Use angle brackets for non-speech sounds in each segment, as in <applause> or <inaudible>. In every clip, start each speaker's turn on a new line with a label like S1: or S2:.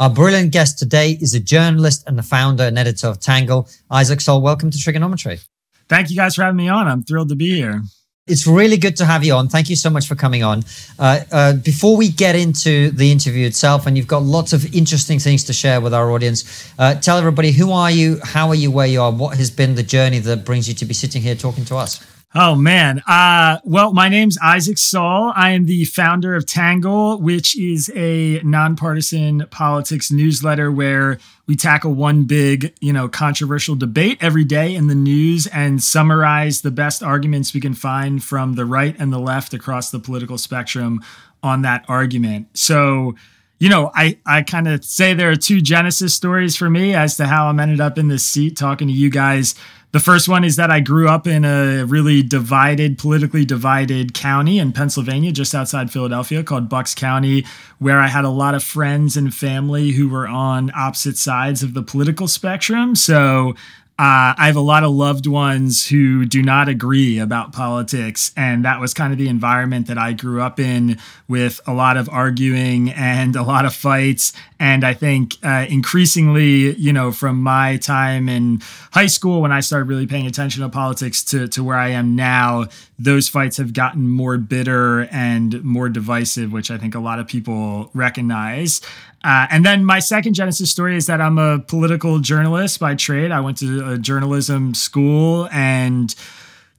S1: Our brilliant guest today is a journalist and the founder and editor of Tangle. Isaac Saul. welcome to Triggernometry.
S2: Thank you guys for having me on. I'm thrilled to be here.
S1: It's really good to have you on. Thank you so much for coming on. Uh, uh, before we get into the interview itself, and you've got lots of interesting things to share with our audience, uh, tell everybody who are you, how are you where you are, what has been the journey that brings you to be sitting here talking to us?
S2: Oh man. Uh, well, my name's Isaac Saul. I am the founder of Tangle, which is a nonpartisan politics newsletter where we tackle one big, you know, controversial debate every day in the news and summarize the best arguments we can find from the right and the left across the political spectrum on that argument. So, you know, I, I kind of say there are two Genesis stories for me as to how I'm ended up in this seat talking to you guys the first one is that I grew up in a really divided, politically divided county in Pennsylvania, just outside Philadelphia, called Bucks County, where I had a lot of friends and family who were on opposite sides of the political spectrum. So uh, I have a lot of loved ones who do not agree about politics. And that was kind of the environment that I grew up in with a lot of arguing and a lot of fights. And I think uh, increasingly, you know, from my time in high school when I started really paying attention to politics to, to where I am now, those fights have gotten more bitter and more divisive, which I think a lot of people recognize. Uh, and then my second Genesis story is that I'm a political journalist by trade. I went to a journalism school and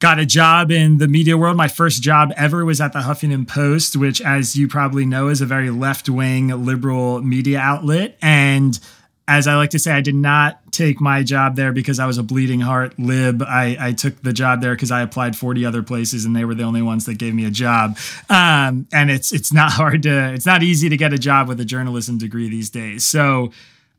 S2: got a job in the media world. My first job ever was at the Huffington Post, which, as you probably know, is a very left wing liberal media outlet. And as I like to say, I did not take my job there because I was a bleeding heart lib. I, I took the job there because I applied 40 other places and they were the only ones that gave me a job. Um, and it's it's not hard to it's not easy to get a job with a journalism degree these days. So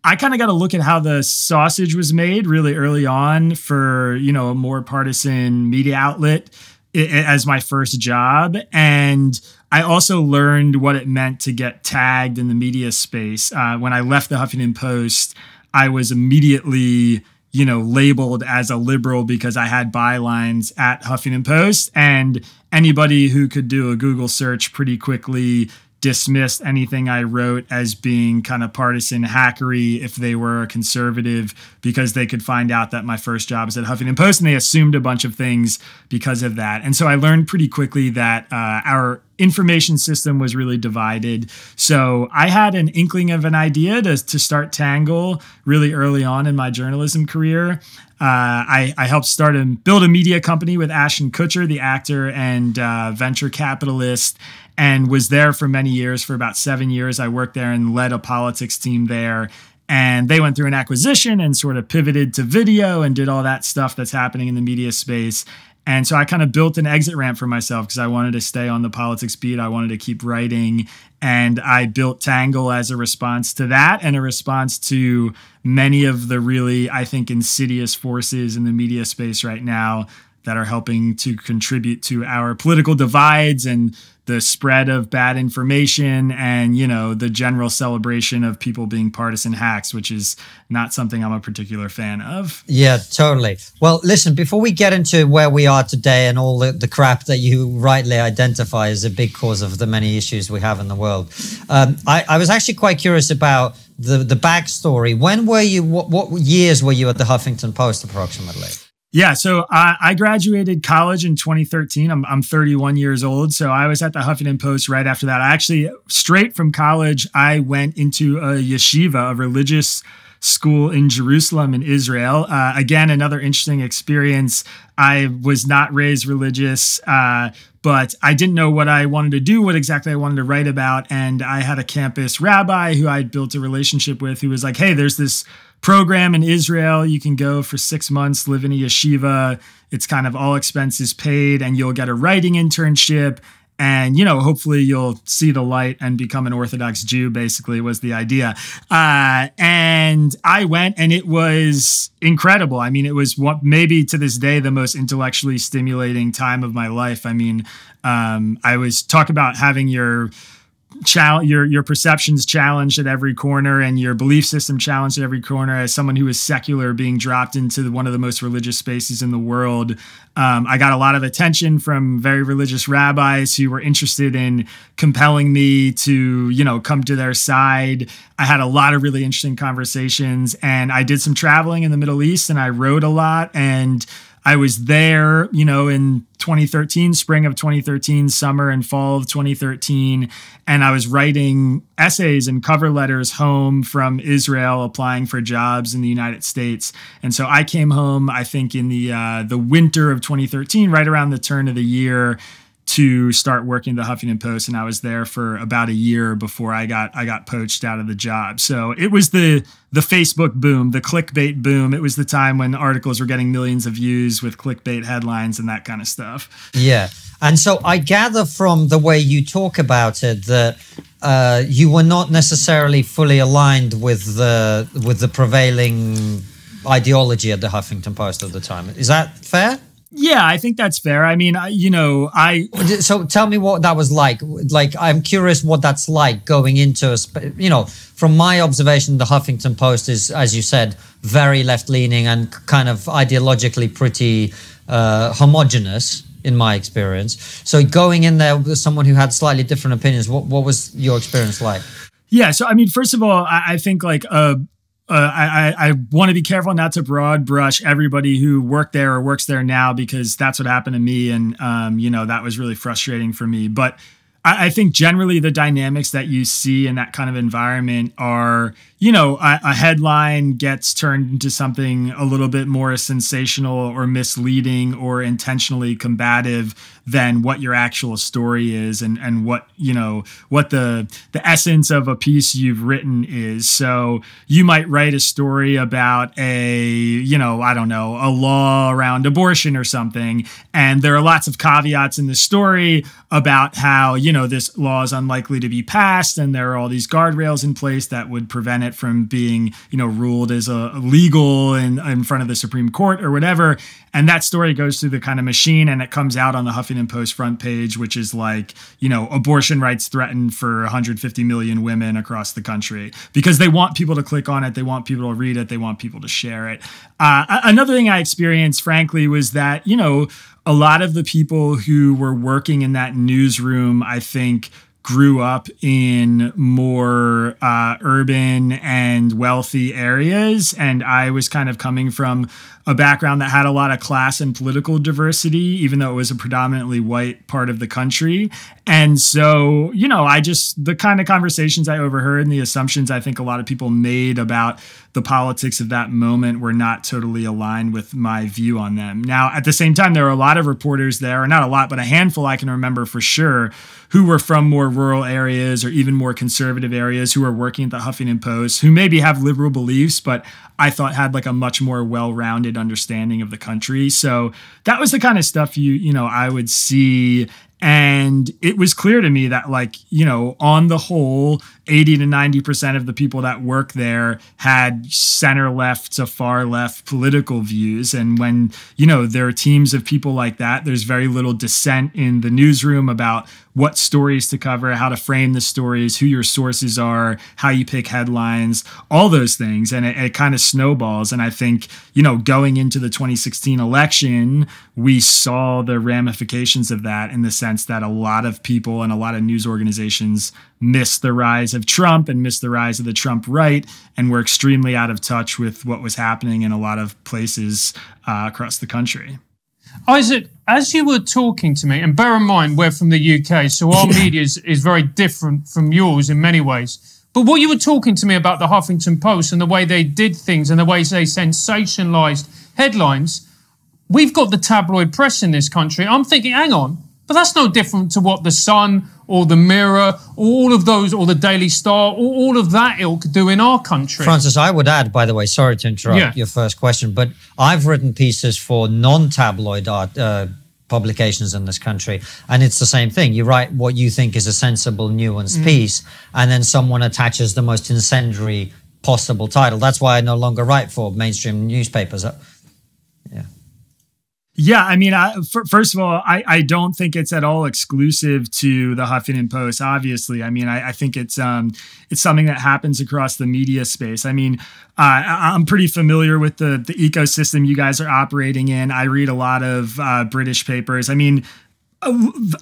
S2: I kind of got to look at how the sausage was made really early on for you know a more partisan media outlet as my first job and I also learned what it meant to get tagged in the media space. Uh, when I left the Huffington Post, I was immediately, you know, labeled as a liberal because I had bylines at Huffington Post, and anybody who could do a Google search pretty quickly dismissed anything I wrote as being kind of partisan hackery if they were a conservative because they could find out that my first job is at Huffington Post and they assumed a bunch of things because of that. And so I learned pretty quickly that uh, our information system was really divided. So I had an inkling of an idea to, to start Tangle really early on in my journalism career. Uh, I, I, helped start and build a media company with Ashton Kutcher, the actor and uh, venture capitalist, and was there for many years. For about seven years, I worked there and led a politics team there. And they went through an acquisition and sort of pivoted to video and did all that stuff that's happening in the media space. And so I kind of built an exit ramp for myself because I wanted to stay on the politics beat. I wanted to keep writing. And I built Tangle as a response to that and a response to many of the really, I think, insidious forces in the media space right now that are helping to contribute to our political divides and the spread of bad information and you know the general celebration of people being partisan hacks which is not something i'm a particular fan of.
S1: Yeah totally. Well listen before we get into where we are today and all the, the crap that you rightly identify as a big cause of the many issues we have in the world um, I, I was actually quite curious about the the backstory. When were you what, what years were you at the huffington post approximately
S2: yeah, so I, I, graduated college in 2013. I'm, I'm 31 years old. So I was at the Huffington Post right after that. I actually, straight from college, I went into a yeshiva, a religious school in Jerusalem in Israel. Uh, again, another interesting experience. I was not raised religious, uh, but I didn't know what I wanted to do, what exactly I wanted to write about. And I had a campus rabbi who I'd built a relationship with who was like, hey, there's this program in Israel. You can go for six months, live in a yeshiva. It's kind of all expenses paid, and you'll get a writing internship. And, you know, hopefully you'll see the light and become an Orthodox Jew, basically, was the idea. Uh, and I went, and it was incredible. I mean, it was what maybe to this day the most intellectually stimulating time of my life. I mean, um, I was talk about having your challenge your your perceptions challenged at every corner and your belief system challenged at every corner. As someone who is secular being dropped into one of the most religious spaces in the world um, i got a lot of attention from very religious rabbis who were interested in compelling me to you know come to their side. I had a lot of really interesting conversations and i did some traveling in the middle east and i wrote a lot and I was there, you know, in 2013, spring of 2013, summer and fall of 2013. And I was writing essays and cover letters home from Israel, applying for jobs in the United States. And so I came home, I think, in the uh, the winter of 2013, right around the turn of the year to start working the Huffington Post, and I was there for about a year before I got I got poached out of the job. So it was the the Facebook boom, the clickbait boom. It was the time when articles were getting millions of views with clickbait headlines and that kind of stuff.
S1: Yeah, and so I gather from the way you talk about it that uh, you were not necessarily fully aligned with the with the prevailing ideology at the Huffington Post at the time. Is that fair?
S2: Yeah, I think that's fair. I mean, I, you know, I.
S1: So tell me what that was like. Like, I'm curious what that's like going into a, you know, from my observation, the Huffington Post is, as you said, very left leaning and kind of ideologically pretty uh, homogenous in my experience. So going in there with someone who had slightly different opinions, what, what was your experience like?
S2: Yeah, so I mean, first of all, I, I think like a uh, I, I want to be careful not to broad brush everybody who worked there or works there now because that's what happened to me, and um, you know that was really frustrating for me. But I, I, think generally the dynamics that you see in that kind of environment are, you know, a, a headline gets turned into something a little bit more sensational or misleading or intentionally combative than what your actual story is and and what you know what the the essence of a piece you've written is. So you might write a story about a you know i don't know a law around abortion or something and there are lots of caveats in the story about how you know this law is unlikely to be passed and there are all these guardrails in place that would prevent it from being you know ruled as a legal in, in front of the supreme court or whatever and that story goes through the kind of machine and it comes out on the Huffington Post front page, which is like, you know, abortion rights threatened for 150 million women across the country because they want people to click on it. They want people to read it. They want people to share it. Uh, another thing I experienced, frankly, was that, you know, a lot of the people who were working in that newsroom, I think, grew up in more uh, urban and wealthy areas. And I was kind of coming from a background that had a lot of class and political diversity, even though it was a predominantly white part of the country. And so, you know, I just, the kind of conversations I overheard and the assumptions I think a lot of people made about the politics of that moment were not totally aligned with my view on them. Now, at the same time, there were a lot of reporters there, or not a lot, but a handful I can remember for sure, who were from more rural areas or even more conservative areas who were working at the Huffington Post, who maybe have liberal beliefs, but I thought had like a much more well-rounded understanding of the country. So that was the kind of stuff you you know I would see and it was clear to me that like you know on the whole 80 to 90% of the people that work there had center left to far left political views. And when you know there are teams of people like that there's very little dissent in the newsroom about what stories to cover how to frame the stories who your sources are how you pick headlines all those things. And it, it kind of snowballs. And i think you know going into the 2016 election we saw the ramifications of that in the sense that a lot of people and a lot of news organizations missed the rise of Trump and missed the rise of the Trump right, and were extremely out of touch with what was happening in a lot of places uh, across the country.
S3: Isaac, as you were talking to me, and bear in mind we're from the UK, so our media is, is very different from yours in many ways. But what you were talking to me about the Huffington Post and the way they did things and the ways they sensationalized headlines, we've got the tabloid press in this country. I'm thinking, hang on, but that's no different to what the Sun or the Mirror, all of those, or the Daily Star, all of that ilk do in our country.
S1: Francis, I would add, by the way, sorry to interrupt yeah. your first question, but I've written pieces for non-tabloid art. Uh, publications in this country and it's the same thing you write what you think is a sensible nuanced mm. piece and then someone attaches the most incendiary possible title that's why i no longer write for mainstream newspapers uh, yeah
S2: Yeah, I mean, I, f- first of all, I, I don't think it's at all exclusive to the Huffington Post. Obviously, I mean, I, I think it's um, it's something that happens across the media space. I mean, uh, I'm pretty familiar with the the ecosystem you guys are operating in. I read a lot of uh, British papers. I mean,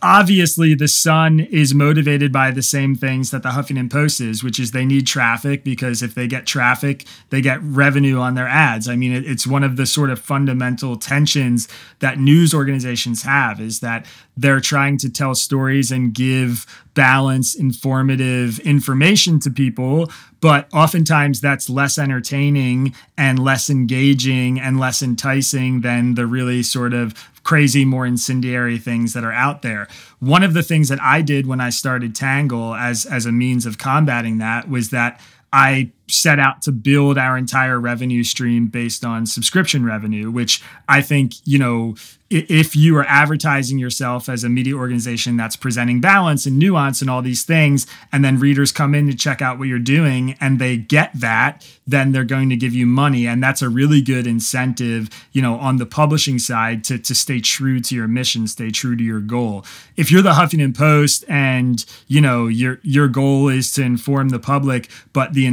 S2: obviously the sun is motivated by the same things that the huffington post is which is they need traffic because if they get traffic they get revenue on their ads. I mean it's one of the sort of fundamental tensions that news organizations have is that they're trying to tell stories and give balanced informative information to people but oftentimes that's less entertaining and less engaging and less enticing than the really sort of crazy, more incendiary things that are out there. One of the things that I did when I started Tangle as as a means of combating that was that I set out to build our entire revenue stream based on subscription revenue, which I think, you know, if you are advertising yourself as a media organization that's presenting balance and nuance and all these things, and then readers come in to check out what you're doing and they get that, then they're going to give you money. And that's a really good incentive, you know, on the publishing side to, to stay true to your mission, stay true to your goal. If you're the Huffington Post and, you know, your your goal is to inform the public, but the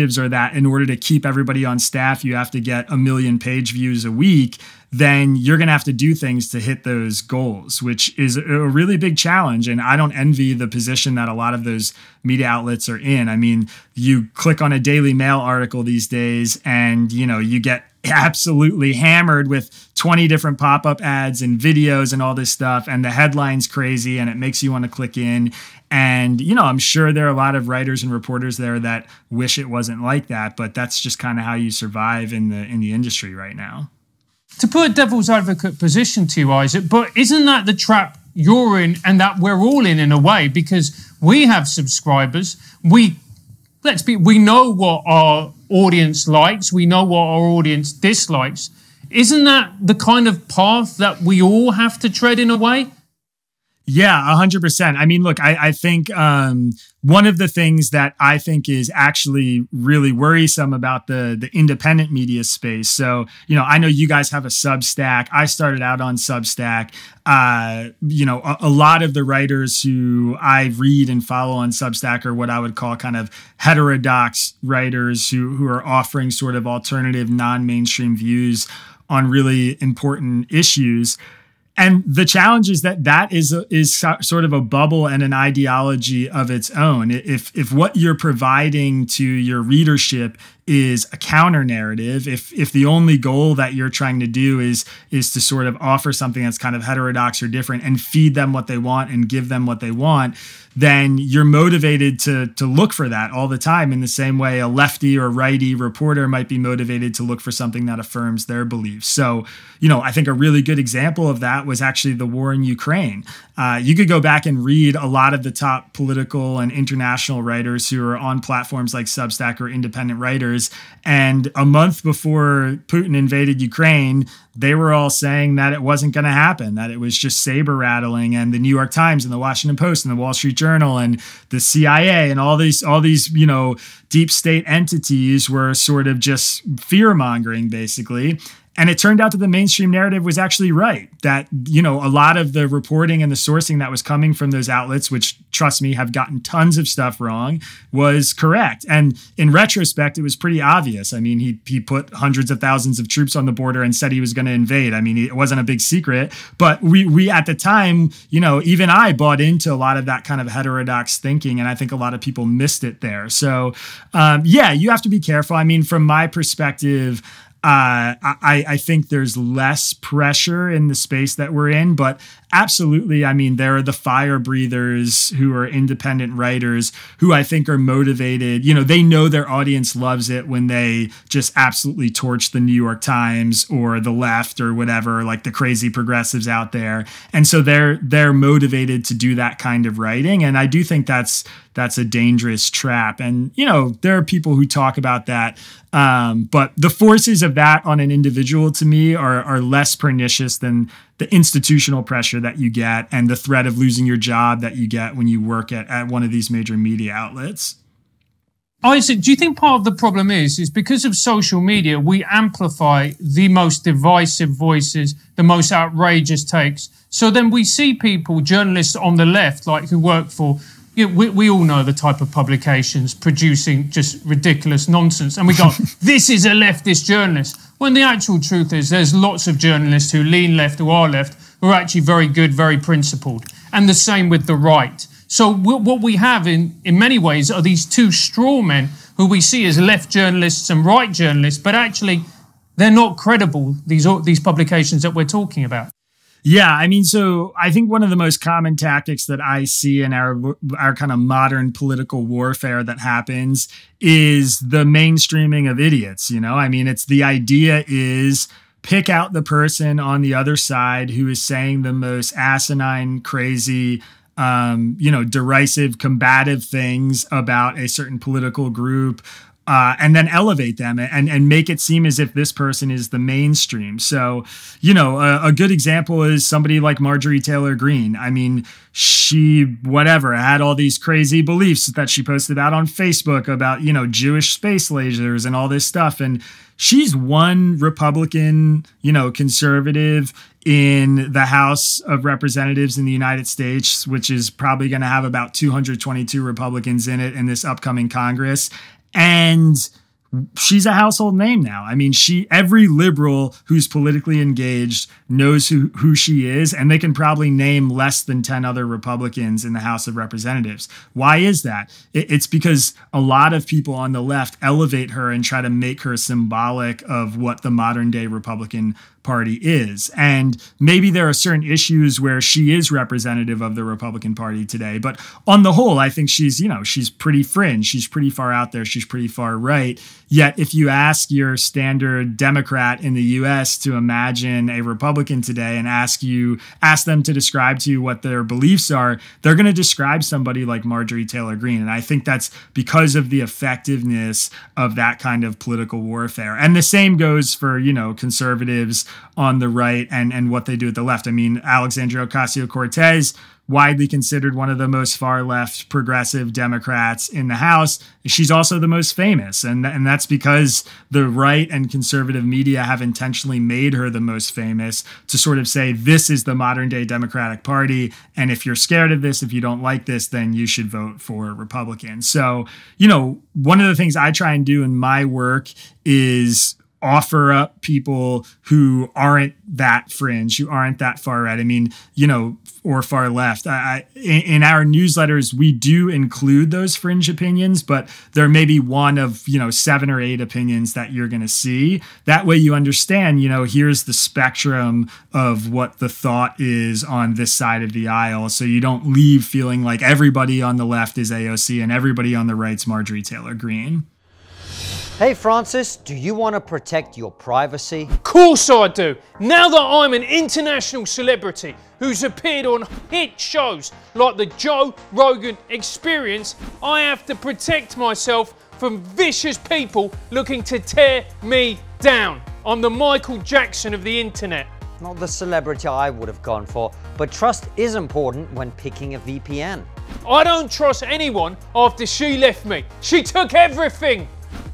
S2: incentives are that in order to keep everybody on staff, you have to get a million page views a week then you're going to have to do things to hit those goals, which is a really big challenge. And I don't envy the position that a lot of those media outlets are in. I mean, you click on a Daily Mail article these days and, you know, you get absolutely hammered with 20 different pop-up ads and videos and all this stuff and the headline's crazy and it makes you want to click in and you know i'm sure there are a lot of writers and reporters there that wish it wasn't like that but that's just kind of how you survive in the in the industry right now
S3: to put a devil's advocate position to you, Isaac, but isn't that the trap you're in and that we're all in in a way? Because we have subscribers. We let's be we know what our audience likes, we know what our audience dislikes. Isn't that the kind of path that we all have to tread in a way?
S2: Yeah, hundred percent. I mean, look, I, I think um, one of the things that I think is actually really worrisome about the the independent media space. So, you know, I know you guys have a Substack. I started out on Substack. Uh, you know, a, a lot of the writers who I read and follow on Substack are what I would call kind of heterodox writers who who are offering sort of alternative, non-mainstream views on really important issues and the challenge is that that is a, is sort of a bubble and an ideology of its own. If if what you're providing to your readership is a counter narrative, if if the only goal that you're trying to do is is to sort of offer something that's kind of heterodox or different and feed them what they want and give them what they want, then you're motivated to to look for that all the time in the same way a lefty or righty reporter might be motivated to look for something that affirms their beliefs. So, you know, I think a really good example of that was actually the war in Ukraine. Uh, you could go back and read a lot of the top political and international writers who are on platforms like Substack or independent writers. And a month before Putin invaded Ukraine, they were all saying that it wasn't going to happen, that it was just saber rattling. And the New York Times and the Washington Post and the Wall Street Journal and the CIA and all these, all these, you know, deep state entities were sort of just fear mongering, basically. And it turned out that the mainstream narrative was actually right. That, you know, a lot of the reporting and the sourcing that was coming from those outlets, which trust me, have gotten tons of stuff wrong, was correct. And in retrospect, it was pretty obvious. I mean, he he put hundreds of thousands of troops on the border and said he was going to invade. I mean, it wasn't a big secret. But we we at the time, you know, even I bought into a lot of that kind of heterodox thinking, and I think a lot of people missed it there. So um, yeah, you have to be careful. I mean, from my perspective, uh, I, I think there's less pressure in the space that we're in, but absolutely. I mean, there are the fire breathers who are independent writers who I think are motivated. You know, they know their audience loves it when they just absolutely torch the New York Times or the left or whatever, like the crazy progressives out there. And so they're they're motivated to do that kind of writing. And I do think that's that's a dangerous trap. And you know, there are people who talk about that um, but the forces of that on an individual to me are, are less pernicious than the institutional pressure that you get and the threat of losing your job that you get when you work at, at one of these major media outlets.
S3: Isaac, do you think part of the problem is is because of social media, we amplify the most divisive voices, the most outrageous takes. So then we see people, journalists on the left, like who work for, you know, we, we all know the type of publications producing just ridiculous nonsense, and we go, <laughs> "This is a leftist journalist." When the actual truth is, there's lots of journalists who lean left, who are left, who are actually very good, very principled, and the same with the right. So what we have in, in many ways are these two straw men who we see as left journalists and right journalists, but actually they're not credible, these, these publications that we're talking about.
S2: Yeah, I mean, so I think one of the most common tactics that I see in our our kind of modern political warfare that happens is the mainstreaming of idiots. You know, I mean, it's the idea is pick out the person on the other side who is saying the most asinine, crazy, um, you know, derisive, combative things about a certain political group. Uh, and then elevate them and, and make it seem as if this person is the mainstream. So, you know, a, a, good example is somebody like Marjorie Taylor Greene. I mean, she, whatever, had all these crazy beliefs that she posted out on Facebook about, you know, Jewish space lasers and all this stuff. And she's one Republican, you know, conservative in the House of Representatives in the United States, which is probably going to have about 222 Republicans in it in this upcoming Congress. And she's a household name now. I mean, she every liberal who's politically engaged knows who who she is and they can probably name less than 10 other Republicans in the House of Representatives. Why is that? it's because a lot of people on the left elevate her and try to make her symbolic of what the modern day Republican Party is. And maybe there are certain issues where she is representative of the Republican Party today. But on the whole, I think she's, you know, she's pretty fringe. She's pretty far out there. She's pretty far right. Yet, if you ask your standard Democrat in the US to imagine a Republican today and ask you, ask them to describe to you what their beliefs are, they're going to describe somebody like Marjorie Taylor Greene. And I think that's because of the effectiveness of that kind of political warfare. And the same goes for, you know, conservatives on the right and and what they do at the left. I mean, Alexandria Ocasio Cortez, widely considered one of the most far left progressive Democrats in the House. She's also the most famous, and and that's because the right and conservative media have intentionally made her the most famous to sort of say this is the modern day Democratic Party, and if you're scared of this, if you don't like this, then you should vote for Republicans. So you know, one of the things I try and do in my work is offer up people who aren't that fringe, who aren't that far right. I mean, you know, or far left. I, I, in our newsletters, we do include those fringe opinions, but there may be one of you know seven or eight opinions that you're going to see. That way, you understand. You know, here's the spectrum of what the thought is on this side of the aisle, so you don't leave feeling like everybody on the left is AOC and everybody on the right's Marjorie Taylor Greene.
S1: Hey Francis, do you want to protect your privacy?
S3: Of course I do. Now that I'm an international celebrity who's appeared on hit shows like the Joe Rogan Experience, I have to protect myself from vicious people looking to tear me down. I'm the Michael Jackson of the internet.
S1: Not the celebrity I would have gone for, but trust is important when picking a VPN.
S3: I don't trust anyone after she left me. She took everything.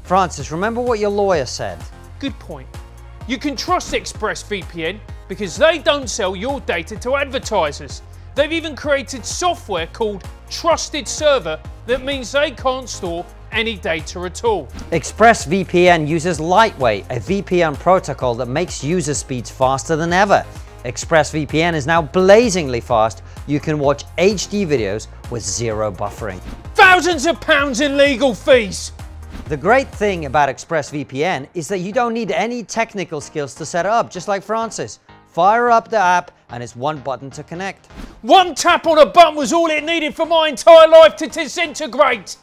S1: Francis, remember what your lawyer said.
S3: Good point. You can trust ExpressVPN because they don't sell your data to advertisers. They've even created software called Trusted Server that means they can't store any data at all.
S1: ExpressVPN uses Lightway, a VPN protocol that makes user speeds faster than ever. ExpressVPN is now blazingly fast. You can watch HD videos with zero buffering.
S3: Thousands of pounds in legal fees!
S1: The great thing about ExpressVPN is that you don't need any technical skills to set it up, just like Francis. Fire up the app and it's one button to connect.
S3: One tap on a button was all it needed for my entire life to disintegrate.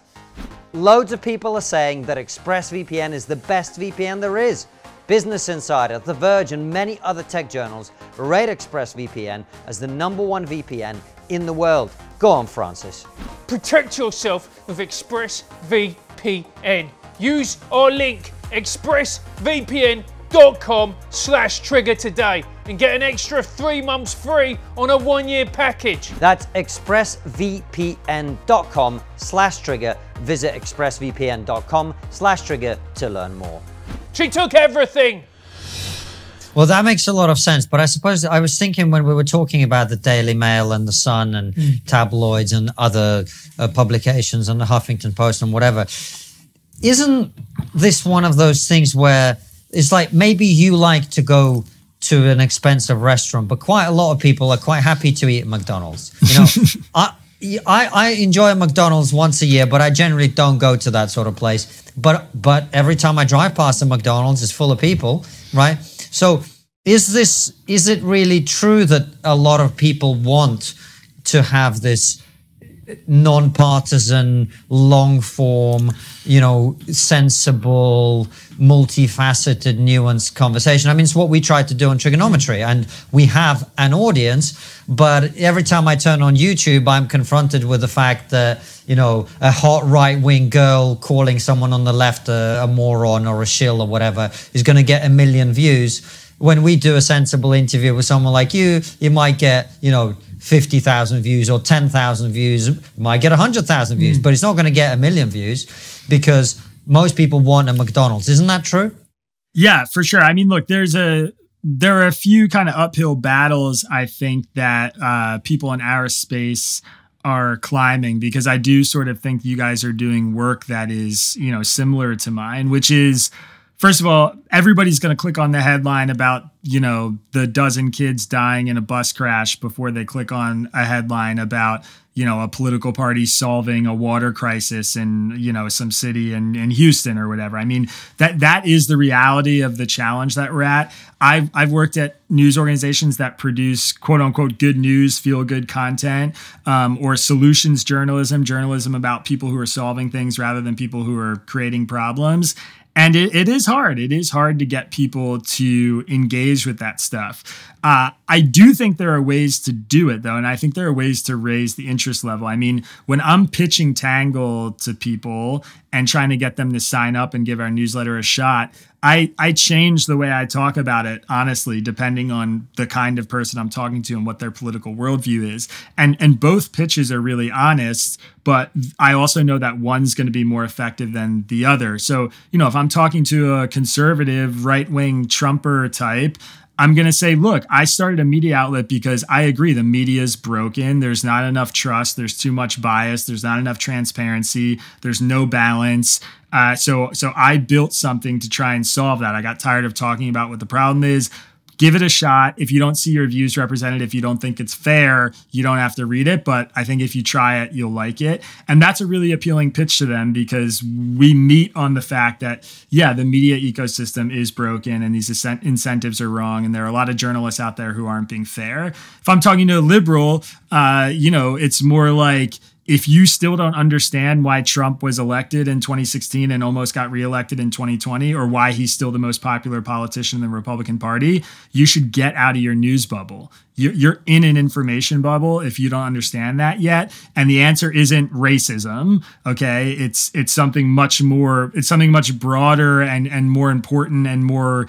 S1: Loads of people are saying that ExpressVPN is the best VPN there is. Business Insider, The Verge, and many other tech journals rate ExpressVPN as the number one VPN in the world. Go on, Francis.
S3: Protect yourself with ExpressVPN. Use our link expressvpn.com expressvpn.com slash trigger today and get an extra three months free on a one-year package.
S1: That's expressvpn.com slash trigger. Visit expressvpn.com slash trigger to learn more.
S3: She took everything.
S1: Well, that makes a lot of sense. But I suppose I was thinking when we were talking about the Daily Mail and the Sun and mm. tabloids and other uh, publications and the Huffington Post and whatever, isn't this one of those things where it's like maybe you like to go to an expensive restaurant, but quite a lot of people are quite happy to eat at McDonald's. You know, <laughs> I, I, I enjoy McDonald's once a year, but I generally don't go to that sort of place. But but every time I drive past a McDonald's, it's full of people, right? So is this is it really true that a lot of people want to have this non-partisan, long form, you know, sensible, multifaceted, nuanced conversation. I mean, it's what we try to do on Triggernometry, and we have an audience. But every time I turn on YouTube, I'm confronted with the fact that you know a hot right-wing girl calling someone on the left a, a moron or a shill or whatever is going to get a million views. When we do a sensible interview with someone like you, you might get you know 50,000 views or 10,000 views, might get 100,000 views, mm. but it's not going to get a million views because most people want a McDonald's. Isn't that true?
S2: Yeah, for sure. I mean, look, there's a there are a few kind of uphill battles I think that uh, people in our space are climbing because I do sort of think you guys are doing work that is, you know, similar to mine, which is first of all, everybody's going to click on the headline about, you know, the dozen kids dying in a bus crash before they click on a headline about, you know, a political party solving a water crisis in, you know, some city in, in Houston or whatever. I mean, that that is the reality of the challenge that we're at. I've, I've worked at news organizations that produce quote unquote good news, feel good content, um, or solutions journalism, journalism about people who are solving things rather than people who are creating problems and it, it is hard. It is hard to get people to engage with that stuff. Uh, i do think there are ways to do it though and i think there are ways to raise the interest level i mean when i'm pitching tangle to people and trying to get them to sign up and give our newsletter a shot I, I change the way I talk about it, honestly, depending on the kind of person I'm talking to and what their political worldview is. And and both pitches are really honest, but I also know that one's going to be more effective than the other. So, you know, if I'm talking to a conservative, right wing Trumper type, I'm going to say, look, I started a media outlet because I agree the media is broken. There's not enough trust. There's too much bias. There's not enough transparency. There's no balance. Uh, so, so I built something to try and solve that. I got tired of talking about what the problem is give it a shot. If you don't see your views represented, if you don't think it's fair, you don't have to read it. But I think if you try it, you'll like it. And that's a really appealing pitch to them because we meet on the fact that, yeah, the media ecosystem is broken and these incentives are wrong. And there are a lot of journalists out there who aren't being fair. If I'm talking to a liberal, uh, you know, it's more like, if you still don't understand why Trump was elected in 2016 and almost got reelected in 2020, or why he's still the most popular politician in the Republican Party, you should get out of your news bubble you're in an information bubble if you don't understand that yet. And the answer isn't racism okay? It's it's something much more it's something much broader and and more important and more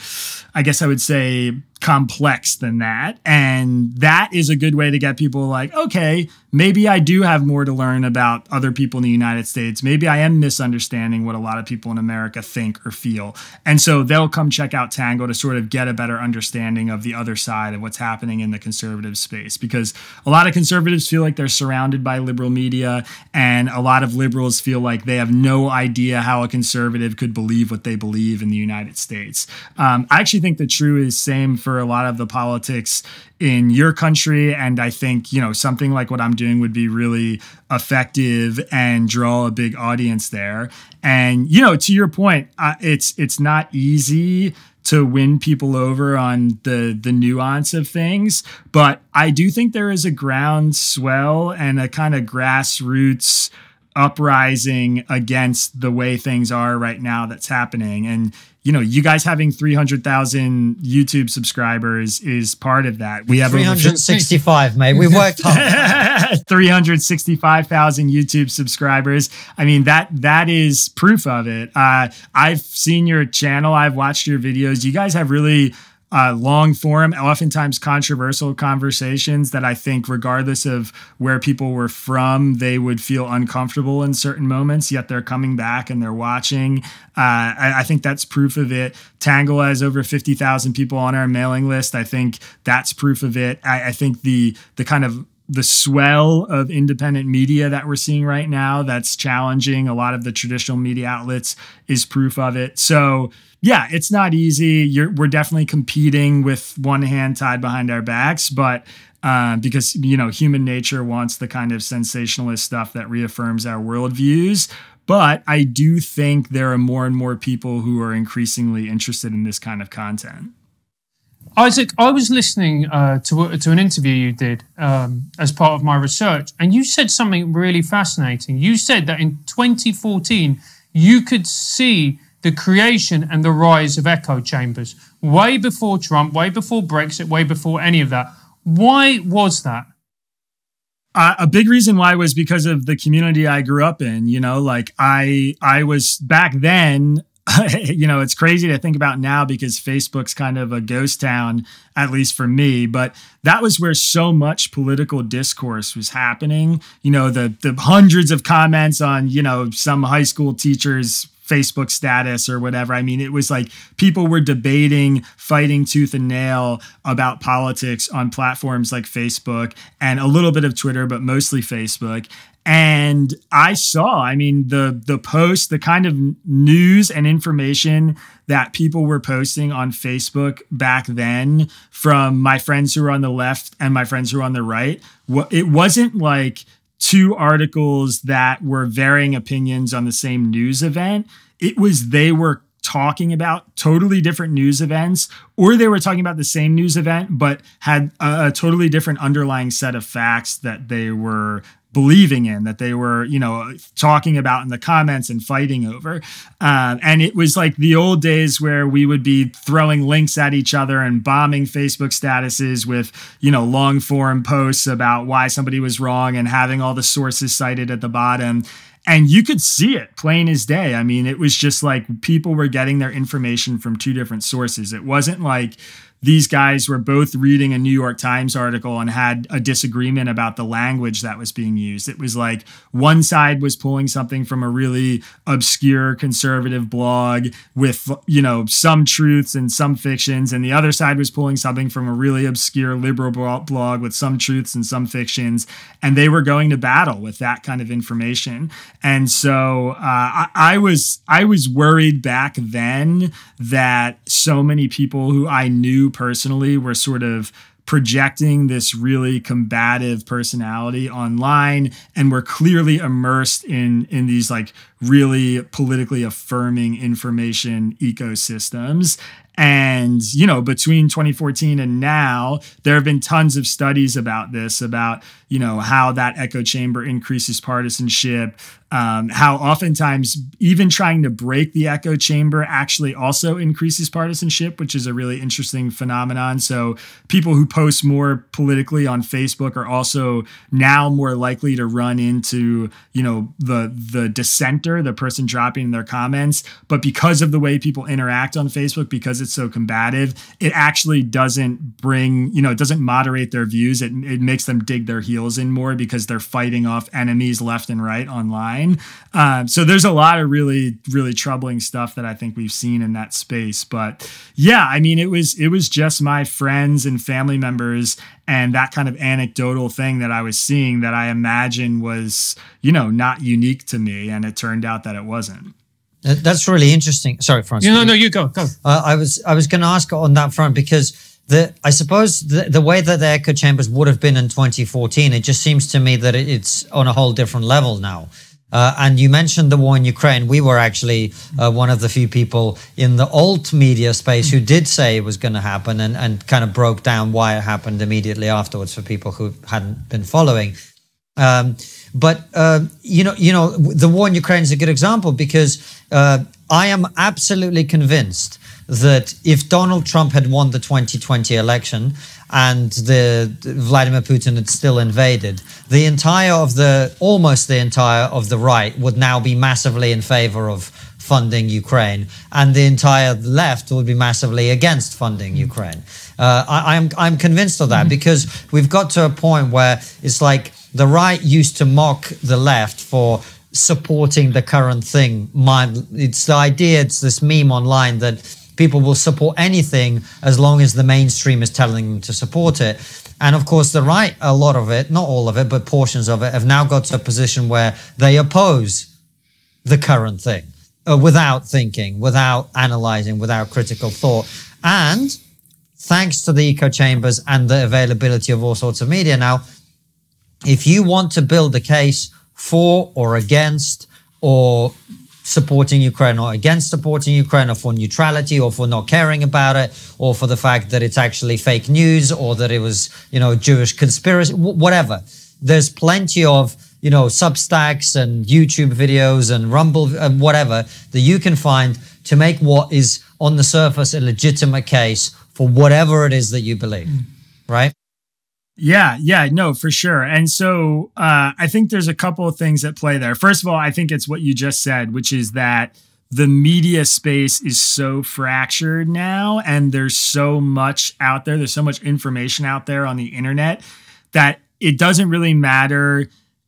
S2: i guess i would say complex than that. And that is a good way to get people like okay maybe i do have more to learn about other people in the united states. Maybe i am misunderstanding what a lot of people in america think or feel. And so they'll come check out Tangle to sort of get a better understanding of the other side of what's happening in the conservative space because a lot of conservatives feel like they're surrounded by liberal media, and a lot of liberals feel like they have no idea how a conservative could believe what they believe in the United States. Um, I actually think the true is same for a lot of the politics in your country and i think you know something like what i'm doing would be really effective and draw a big audience there and you know to your point uh, it's it's not easy to win people over on the the nuance of things but i do think there is a groundswell and a kind of grassroots uprising against the way things are right now that's happening. And you know you guys having 300,000 YouTube subscribers is part of that.
S1: We have 365 mate. We've <laughs> worked hard. <laughs>
S2: 365,000 YouTube subscribers. I mean that that is proof of it. Uh, I've seen your channel. I've watched your videos. You guys have really uh, long form, oftentimes controversial conversations that I think, regardless of where people were from, they would feel uncomfortable in certain moments, yet they're coming back and they're watching. Uh, I, I, think that's proof of it. Tangle has over 50,000 people on our mailing list. I think that's proof of it. I, I think the the kind of the swell of independent media that we're seeing right now that's challenging a lot of the traditional media outlets is proof of it. So, yeah, it's not easy. You're, we're definitely competing with one hand tied behind our backs, but uh, because you know human nature wants the kind of sensationalist stuff that reaffirms our worldviews. But I do think there are more and more people who are increasingly interested in this kind of content.
S3: Isaac, I was listening uh, to to an interview you did um, as part of my research, and you said something really fascinating. You said that in 2014 you could see the creation and the rise of echo chambers way before Trump, way before Brexit, way before any of that. Why was that?
S2: Uh, a big reason why was because of the community I grew up in. You know, like I I was back then <laughs> you know, it's crazy to think about now because Facebook's kind of a ghost town, at least for me. But that was where so much political discourse was happening. You know, the the hundreds of comments on, you know, some high school teachers Facebook status or whatever. I mean, it was like people were debating, fighting tooth and nail about politics on platforms like Facebook and a little bit of Twitter, but mostly Facebook and I saw, I mean, the the post, the kind of news and information that people were posting on Facebook back then from my friends who were on the left and my friends who were on the right. It wasn't like two articles that were varying opinions on the same news event. It was they were talking about totally different news events, or they were talking about the same news event, but had a, a, totally different underlying set of facts that they were believing in that they were you know talking about in the comments and fighting over uh, and it was like the old days where we would be throwing links at each other and bombing facebook statuses with you know long form posts about why somebody was wrong and having all the sources cited at the bottom and you could see it plain as day. I mean, it was just like people were getting their information from two different sources. It wasn't like these guys were both reading a New York Times article and had a disagreement about the language that was being used. It was like one side was pulling something from a really obscure conservative blog with, you know, some truths and some fictions, and the other side was pulling something from a really obscure liberal blog with some truths and some fictions. And they were going to battle with that kind of information. And so uh, I, I was I was worried back then that so many people who I knew personally were sort of projecting this really combative personality online and were clearly immersed in in these like really politically affirming information ecosystems. And, you know, between 2014 and now, there have been tons of studies about this, about, you know, how that echo chamber increases partisanship, um, how oftentimes even trying to break the echo chamber actually also increases partisanship, which is a really interesting phenomenon. So people who post more politically on Facebook are also now more likely to run into, you know, the the dissenter, the person dropping their comments. But because of the way people interact on Facebook, because it's so combative, it actually doesn't bring, you know, it doesn't moderate their views. It, it makes them dig their heels in more because they're fighting off enemies left and right online fine. Um, so there's a lot of really, really troubling stuff that I think we've seen in that space. But yeah, I mean, it was it was just my friends and family members and that kind of anecdotal thing that I was seeing that I imagine was, you know, not unique to me, and it turned out that it wasn't.
S1: That's really interesting. Sorry, Francis.
S3: No, no, you go, go.
S1: Uh, I was I was going to ask on that front because the I suppose the, the way that the echo chambers would have been in 2014, it just seems to me that it's on a whole different level now. Uh, and you mentioned the war in Ukraine. We were actually uh, one of the few people in the alt media space who did say it was going to happen and, and kind of broke down why it happened immediately afterwards for people who hadn't been following. Um, but uh, you know, you know, the war in Ukraine is a good example because uh, I am absolutely convinced that if Donald Trump had won the 2020 election and the, Vladimir Putin had still invaded, the entire of the almost the entire of the right would now be massively in favor of funding Ukraine, and the entire left would be massively against funding Ukraine. Uh, I, am I'm, I'm convinced of that mm-hmm. because we've got to a point where it's like the right used to mock the left for supporting the current thing. It's the idea, it's this meme online that people will support anything as long as the mainstream is telling them to support it. And of course, the right, a lot of it, not all of it, but portions of it, have now got to a position where they oppose the current thing uh, without thinking, without analyzing, without critical thought. And thanks to the echo chambers and the availability of all sorts of media now, if you want to build a case for or against or supporting Ukraine or against supporting Ukraine or for neutrality or for not caring about it or for the fact that it's actually fake news or that it was, you know, Jewish conspiracy, whatever. There's plenty of, you know, Substacks and YouTube videos and Rumble, and uh, whatever that you can find to make what is on the surface a legitimate case for whatever it is that you believe, mm. right?
S2: Yeah, yeah, no, for sure. And so uh, I think there's a couple of things at play there. First of all, I think it's what you just said, which is that the media space is so fractured now, and there's so much out there, there's so much information out there on the internet that it doesn't really matter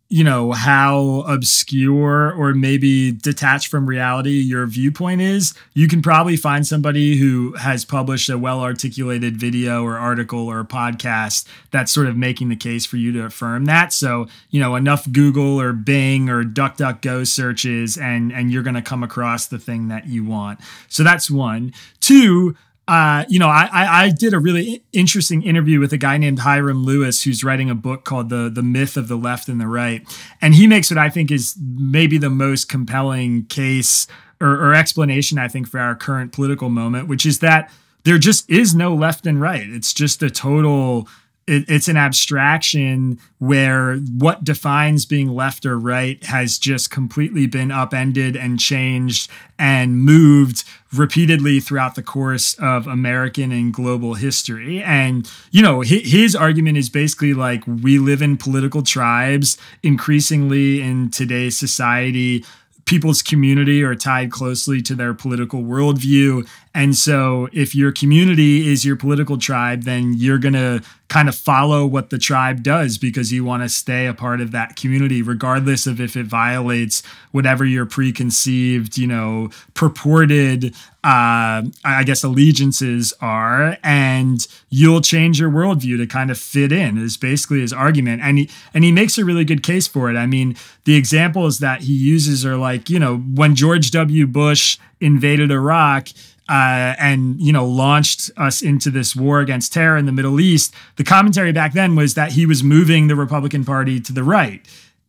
S2: you know how obscure or maybe detached from reality your viewpoint is you can probably find somebody who has published a well articulated video or article or podcast that's sort of making the case for you to affirm that. So you know enough google or bing or duckduckgo searches and and you're going to come across the thing that you want. So that's one. Two uh, you know, I, I did a really interesting interview with a guy named Hyrum Lewis, who's writing a book called the the Myth of the Left and the Right, and he makes what I think is maybe the most compelling case or, or explanation I think for our current political moment, which is that there just is no left and right. It's just a total it, it's an abstraction where what defines being left or right has just completely been upended and changed and moved repeatedly throughout the course of American and global history. And, you know, his, his argument is basically like we live in political tribes increasingly in today's society people's community are tied closely to their political worldview. And so, if your community is your political tribe, then you're going to kind of follow what the tribe does because you want to stay a part of that community, regardless of if it violates whatever your preconceived, you know, purported, uh, I guess, allegiances are. And you'll change your worldview to kind of fit in, is basically his argument. And he, and he makes a really good case for it. I mean, the examples that he uses are like, you know, when George W. Bush invaded Iraq, uh, and you know launched us into this war against terror in the Middle East. The commentary back then was that he was moving the Republican Party to the right.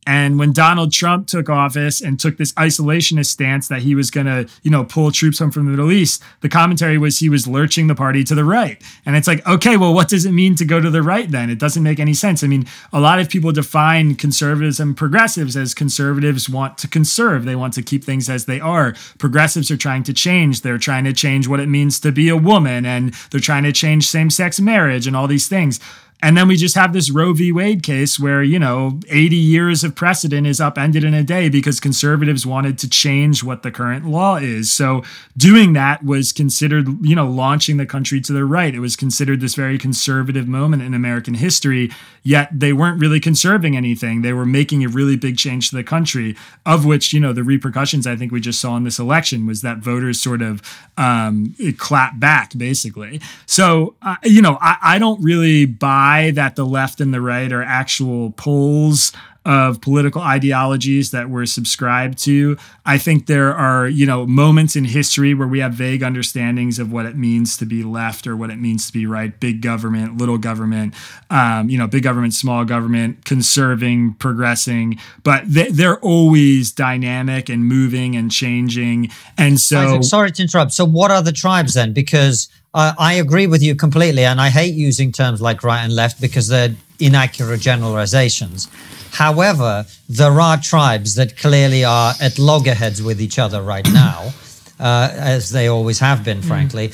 S2: And when Donald Trump took office and took this isolationist stance that he was going to, you know, pull troops home from the Middle East, the commentary was he was lurching the party to the right. And it's like, okay, well, what does it mean to go to the right then? It doesn't make any sense. I mean, a lot of people define conservatives and progressives as conservatives want to conserve, they want to keep things as they are. Progressives are trying to change. They're trying to change what it means to be a woman and they're trying to change same sex marriage and all these things. And then we just have this Roe v. Wade case where, you know, 80 years of precedent is upended in a day because conservatives wanted to change what the current law is. So doing that was considered, you know, launching the country to the right. It was considered this very conservative moment in American history, yet they weren't really conserving anything. They were making a really big change to the country, of which, you know, the repercussions I think we just saw in this election was that voters sort of um, clapped back, basically. So, uh, you know, I, I don't really buy that the left and the right are actual poles of political ideologies that we're subscribed to. I think there are, you know, moments in history where we have vague understandings of what it means to be left or what it means to be right. Big government, little government, um, you know, big government, small government, conserving, progressing, but they, they're always dynamic and moving and changing. And so,
S1: Isaac, sorry to interrupt. So, what are the tribes then? Because uh, I agree with you completely, and I hate using terms like right and left because they're inaccurate generalizations. However, there are tribes that clearly are at loggerheads with each other right <coughs> now, uh, as they always have been, frankly.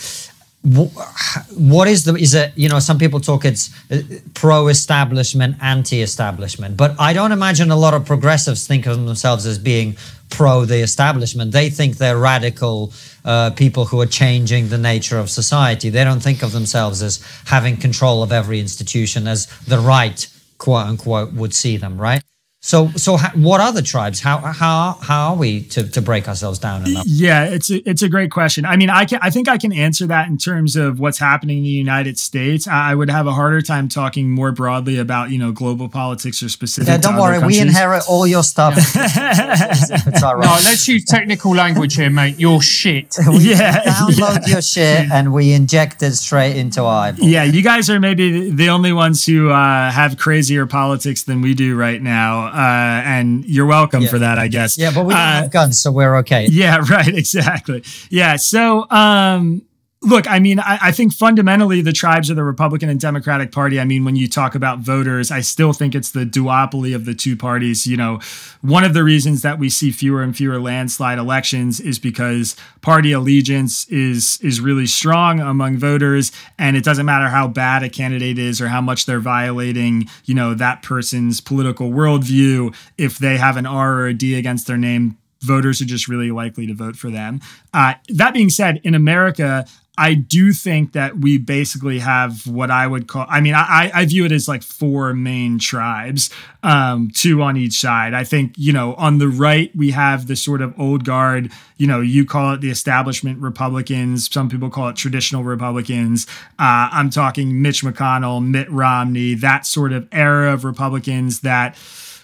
S1: What is the is it you know some people talk it's uh, pro-establishment anti-establishment but I don't imagine a lot of progressives think of themselves as being pro the establishment. They think they're radical uh, people who are changing the nature of society. They don't think of themselves as having control of every institution as the right quote unquote would see them right so, so what are the tribes? How how how are we to, to break ourselves down enough?
S2: Yeah, it's a, it's a great question. I mean, I can I think I can answer that in terms of what's happening in the United States. I would have a harder time talking more broadly about you know global politics or specific.
S1: Yeah, don't worry, we inherit all your stuff. <laughs>
S3: it's all right. No, let's use technical language here, mate. Your shit. <laughs>
S1: we yeah, <laughs> download yeah. your shit and we inject it straight into our eyeball.
S2: Yeah, you guys are maybe the only ones who uh, have crazier politics than we do right now and you're welcome yeah. for that, I guess.
S1: Yeah, but we don't uh, have guns, so we're okay. <laughs>
S2: Yeah, right, exactly. Yeah, so um, look, I mean, I, I, think fundamentally the tribes of the Republican and Democratic Party. I mean, when you talk about voters, I still think it's the duopoly of the two parties. You know, one of the reasons that we see fewer and fewer landslide elections is because party allegiance is is really strong among voters, and it doesn't matter how bad a candidate is or how much they're violating, you know, that person's political worldview. If they have an R or a D against their name, voters are just really likely to vote for them. Uh, that being said, in America, I do think that we basically have what I would call, I mean, I, I view it as like four main tribes, um, two on each side. I think, you know, on the right, we have the sort of old guard, you know, you call it the establishment Republicans. Some people call it traditional Republicans. Uh, I'm talking Mitch McConnell, Mitt Romney, that sort of era of Republicans that,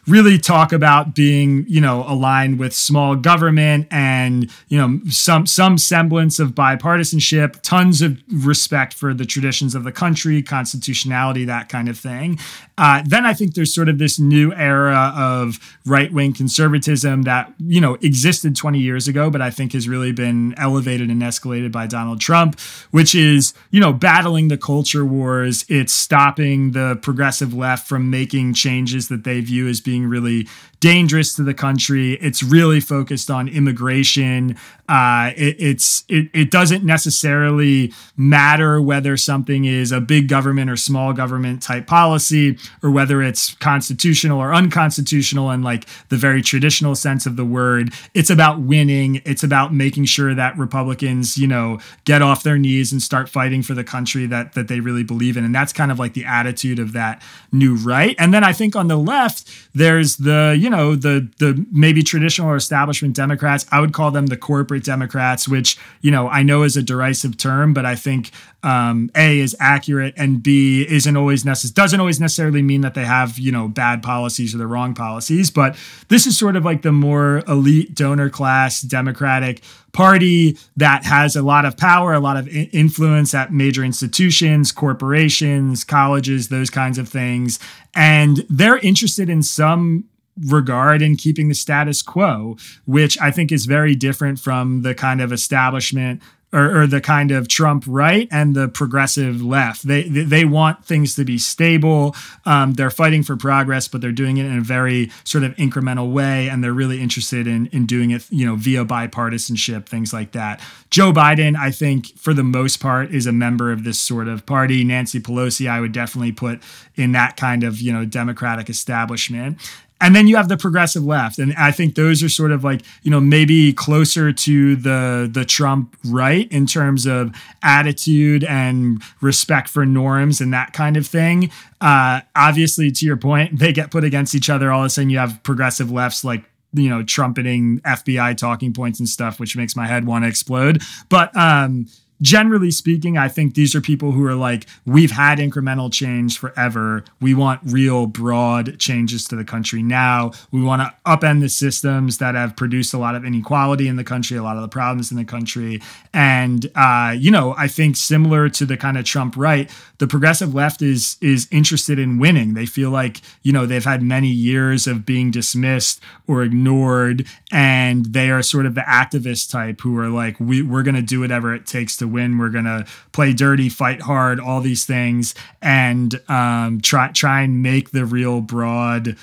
S2: really talk about being, you know, aligned with small government and, you know, some some semblance of bipartisanship, tons of respect for the traditions of the country, constitutionality, that kind of thing. Uh, then I think there's sort of this new era of right wing conservatism that, you know, existed 20 years ago, but I think has really been elevated and escalated by Donald Trump, which is, you know, battling the culture wars. It's stopping the progressive left from making changes that they view as being really dangerous to the country. It's really focused on immigration. Uh, it, it's it, it doesn't necessarily matter whether something is a big government or small government type policy, or whether it's constitutional or unconstitutional in like the very traditional sense of the word. It's about winning. It's about making sure that Republicans, you know, get off their knees and start fighting for the country that that they really believe in. And that's kind of like the attitude of that new right. And then I think on the left, there's the you know the the maybe traditional or establishment Democrats. I would call them the corporate Democrats, which you know I know is a derisive term, but I think um, a is accurate and b isn't always necessary doesn't always necessarily mean that they have you know bad policies or the wrong policies. But this is sort of like the more elite donor class Democratic party that has a lot of power, a lot of influence at major institutions, corporations, colleges, those kinds of things. And they're interested in some regard in keeping the status quo, which I think is very different from the kind of establishment or, or, the kind of Trump right and the progressive left. They they want things to be stable. Um, they're fighting for progress, but they're doing it in a very sort of incremental way, and they're really interested in in doing it, you know, via bipartisanship, things like that. Joe Biden, I think, for the most part, is a member of this sort of party. Nancy Pelosi, I would definitely put in that kind of you know Democratic establishment. And then you have the progressive left. And I think those are sort of like, you know, maybe closer to the the Trump right in terms of attitude and respect for norms and that kind of thing. Uh, obviously, to your point, they get put against each other. All of a sudden you have progressive lefts like you know trumpeting FBI talking points and stuff, which makes my head want to explode. But um, generally speaking, I think these are people who are like, we've had incremental change forever. We want real broad changes to the country now. We want to upend the systems that have produced a lot of inequality in the country, a lot of the problems in the country. And, uh, you know, I think similar to the kind of Trump right, the progressive left is is interested in winning. They feel like, you know, they've had many years of being dismissed or ignored. And they are sort of the activist type who are like, we, we're going to do whatever it takes to win. We're to play dirty, fight hard, all these things, and um, try try and make the real broad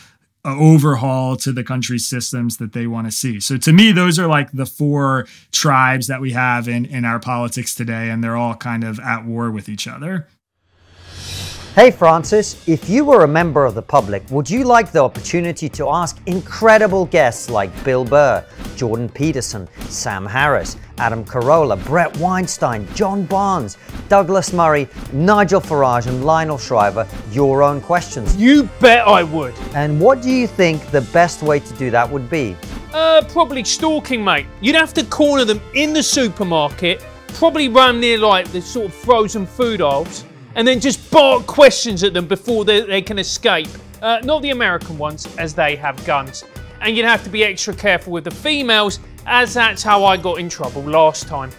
S2: overhaul to the country's systems that they want to see. So to me, those are like the four tribes that we have in in our politics today, and they're all kind of at war with each other.
S1: Hey Francis, if you were a member of the public, would you like the opportunity to ask incredible guests like Bill Burr, Jordan Peterson, Sam Harris, Adam Carolla, Bret Weinstein, John Barnes, Douglas Murray, Nigel Farage, and Lionel Shriver your own questions?
S3: You bet I would.
S1: And what do you think the best way to do that would be?
S3: Uh, probably stalking, mate. You'd have to corner them in the supermarket, probably run near like the sort of frozen food aisles and then just bark questions at them before they, they can escape. Uh, not the American ones, as they have guns. And you'd have to be extra careful with the females, as that's how I got in trouble last time.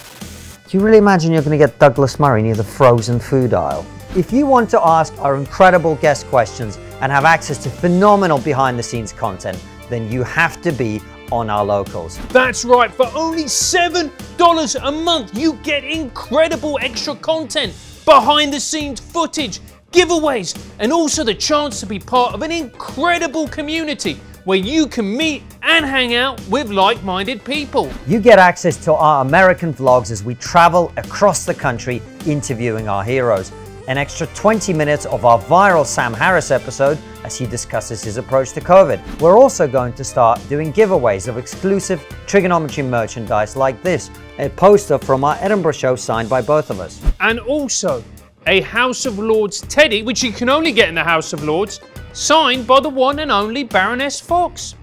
S1: Do you really imagine you're going to get Douglas Murray near the frozen food aisle? If you want to ask our incredible guest questions and have access to phenomenal behind the scenes content, then you have to be on our locals.
S3: That's right, for only $7 a month, you get incredible extra content behind the scenes footage, giveaways, and also the chance to be part of an incredible community where you can meet and hang out with like minded people.
S1: You get access to our American vlogs as we travel across the country interviewing our heroes. An extra 20 minutes of our viral Sam Harris episode as he discusses his approach to COVID. We're also going to start doing giveaways of exclusive Triggernometry merchandise like this, a poster from our Edinburgh show signed by both of us.
S3: And also a House of Lords teddy, which you can only get in the House of Lords, signed by the one and only Baroness Fox.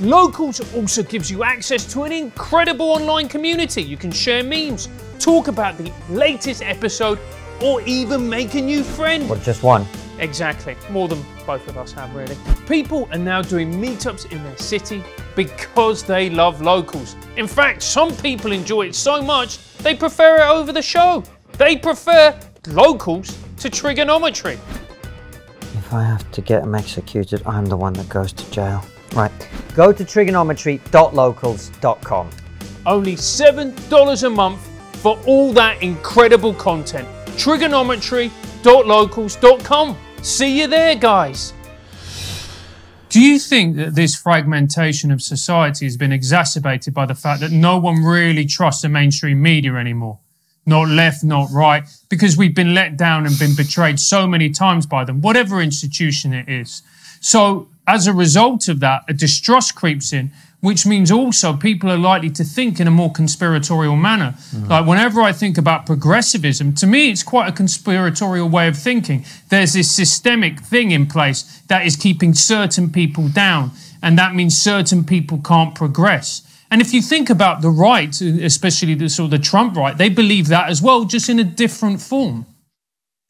S3: Locals also gives you access to an incredible online community. You can share memes, talk about the latest episode, or even make a new friend.
S1: Or just one.
S3: Exactly, more than both of us have really. People are now doing meetups in their city because they love locals. In fact, some people enjoy it so much they prefer it over the show. They prefer locals to Triggernometry.
S1: If I have to get them executed, I'm the one that goes to jail. Right, go to triggernometry.locals.com.
S3: Only $7 a month for all that incredible content. Triggernometry.locals.com. See you there, guys. Do you think that this fragmentation of society has been exacerbated by the fact that no one really trusts the mainstream media anymore? Not left, not right, because we've been let down and been betrayed so many times by them, whatever institution it is. So, as a result of that, a distrust creeps in which means also people are likely to think in a more conspiratorial manner. Mm. Like whenever I think about progressivism, to me, it's quite a conspiratorial way of thinking. There's this systemic thing in place that is keeping certain people down, and that means certain people can't progress. And if you think about the right, especially the sort of the Trump right, they believe that as well, just in a different form.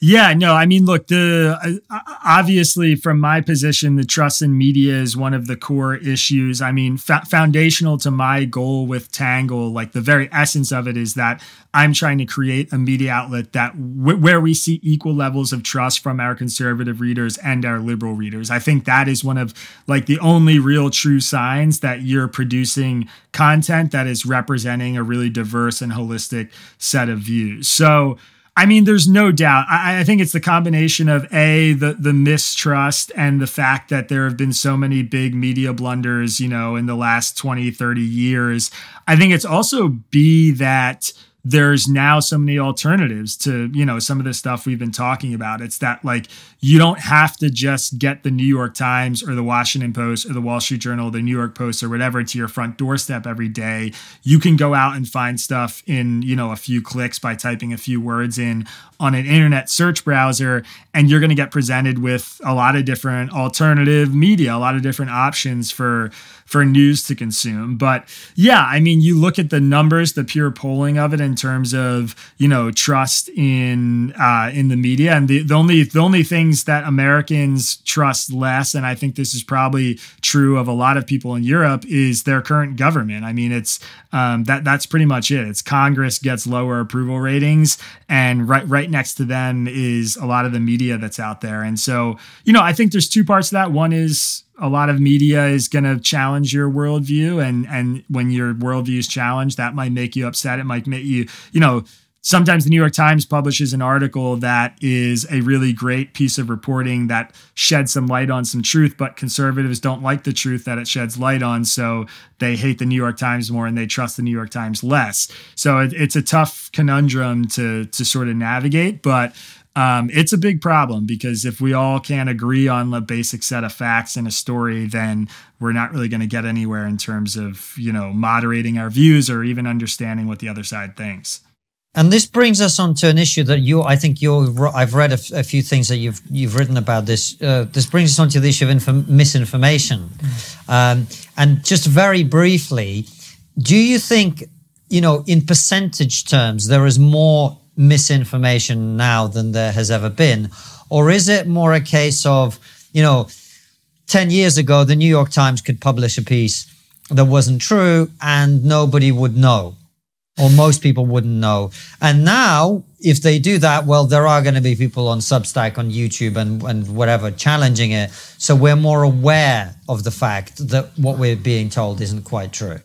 S2: Yeah, no, I mean, look, the uh, obviously from my position, the trust in media is one of the core issues. I mean, foundational to my goal with Tangle, like the very essence of it is that I'm trying to create a media outlet that w- where we see equal levels of trust from our conservative readers and our liberal readers. I think that is one of like the only real true signs that you're producing content that is representing a really diverse and holistic set of views. So, I mean, there's no doubt. I, I, think it's the combination of a the the mistrust and the fact that there have been so many big media blunders, you know, in the last 20, 30 years. I think it's also b that there's now so many alternatives to you know some of the stuff we've been talking about. It's that like you don't have to just get the new york times or the washington post or the wall street journal the new york post or whatever to your front doorstep every day. You can go out and find stuff in you know a few clicks by typing a few words in on an internet search browser and you're going to get presented with a lot of different alternative media a lot of different options for for news to consume. But yeah, I mean, you look at the numbers, the pure polling of it in terms of you know trust in uh, in the media, and the, the only the only things that Americans trust less, and I think this is probably true of a lot of people in Europe, is their current government. I mean, it's um, that that's pretty much it. It's Congress gets lower approval ratings, and right right next to them is a lot of the media that's out there. And so, you know, I think there's two parts to that. One is a lot of media is going to challenge your worldview and and when your worldview is challenged that might make you upset it might make you you know sometimes the New York Times publishes an article that is a really great piece of reporting that sheds some light on some truth, but conservatives don't like the truth that it sheds light on. So they hate the New York Times more and they trust the New York Times less. So it, it's a tough conundrum to, to sort of navigate, but um, it's a big problem because if we all can't agree on the basic set of facts in a story, then we're not really going to get anywhere in terms of you know moderating our views or even understanding what the other side thinks.
S1: And this brings us on to an issue that you, I think you, I've read a, a, few things that you've you've written about this. Uh, this brings us on to the issue of inf- misinformation. Um, and just very briefly, do you think, you know, in percentage terms, there is more misinformation now than there has ever been, or is it more a case of, you know, ten years ago the New York Times could publish a piece that wasn't true and nobody would know? or most people wouldn't know. And now, if they do that, well, there are going to be people on Substack, on YouTube, and, and whatever challenging it. So we're more aware of the fact that what we're being told isn't quite true.